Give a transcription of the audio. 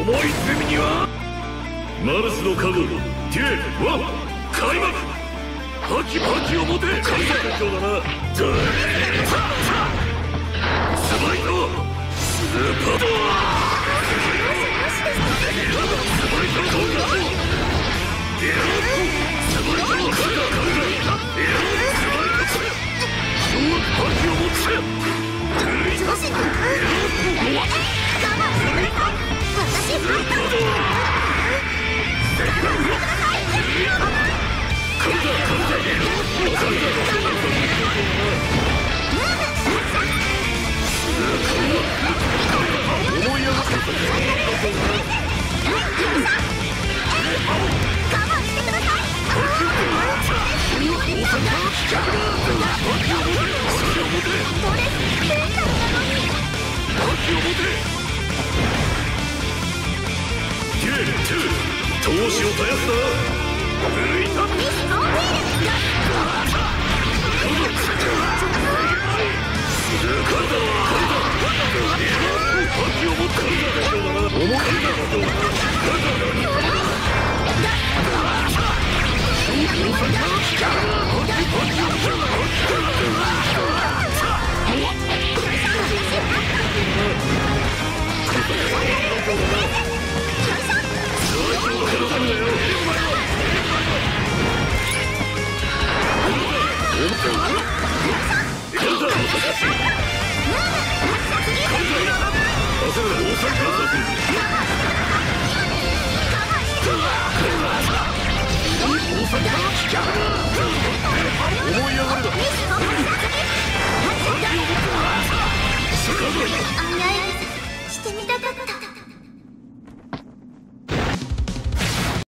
重い罪にはマルスの加護ティエワン開幕覇気覇気を持て開催状だなドゥスパイトスーパード闘志を絶やすな。抜いたミ大阪った